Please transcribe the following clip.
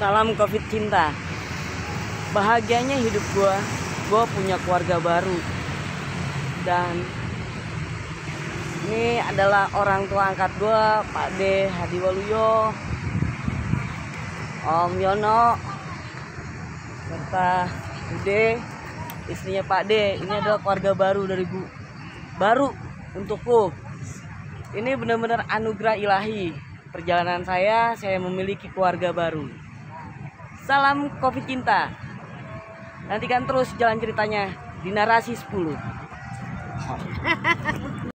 Salam Covid cinta. Bahagianya hidup gua, gua punya keluarga baru. Dan ini adalah orang tua angkat gua, Pak D Hadi Waluyo, Om Yono, serta Bude, istrinya Pak D. Ini adalah keluarga baru dari Bu. Baru untukku. Ini benar-benar anugerah ilahi. Perjalanan saya, saya memiliki keluarga baru. Salam Covid Cinta. Nantikan terus jalan ceritanya di narasi 10.